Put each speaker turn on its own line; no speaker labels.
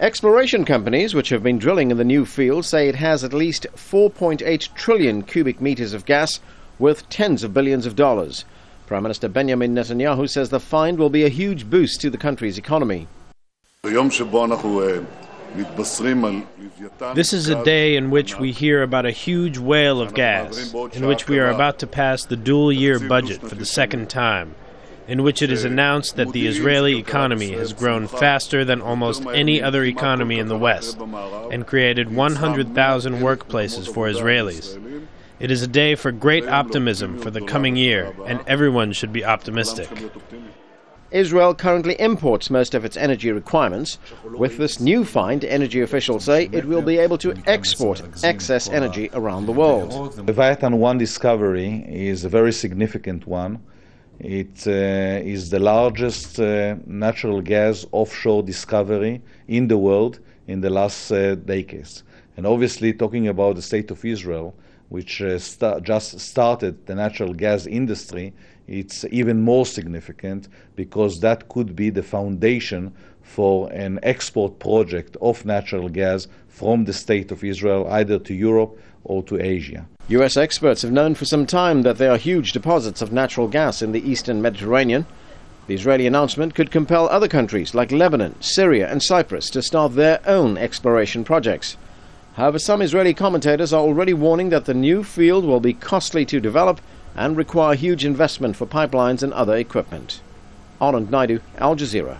Exploration companies which have been drilling in the new field say it has at least 4.8 trillion cubic meters of gas worth tens of billions of dollars. Prime Minister Benjamin Netanyahu says the find will be a huge boost to the country's economy.
This is a day in which we hear about a huge whale of gas, in which we are about to pass the dual year budget for the second time in which it is announced that the Israeli economy has grown faster than almost any other economy in the West and created 100,000 workplaces for Israelis. It is a day for great optimism for the coming year, and everyone should be optimistic.
Israel currently imports most of its energy requirements. With this new find, energy officials say it will be able to export excess energy around the world.
The Leviathan 1 discovery is a very significant one. It uh, is the largest uh, natural gas offshore discovery in the world in the last uh, decades. And obviously, talking about the state of Israel, which uh, sta- just started the natural gas industry, it's even more significant because that could be the foundation for an export project of natural gas from the state of Israel either to Europe or to Asia.
US experts have known for some time that there are huge deposits of natural gas in the eastern Mediterranean. The Israeli announcement could compel other countries like Lebanon, Syria, and Cyprus to start their own exploration projects. However, some Israeli commentators are already warning that the new field will be costly to develop and require huge investment for pipelines and other equipment. Anand Naidoo, Al Jazeera.